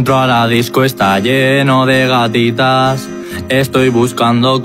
Entro a la disco, está lleno de gatitas. Estoy buscando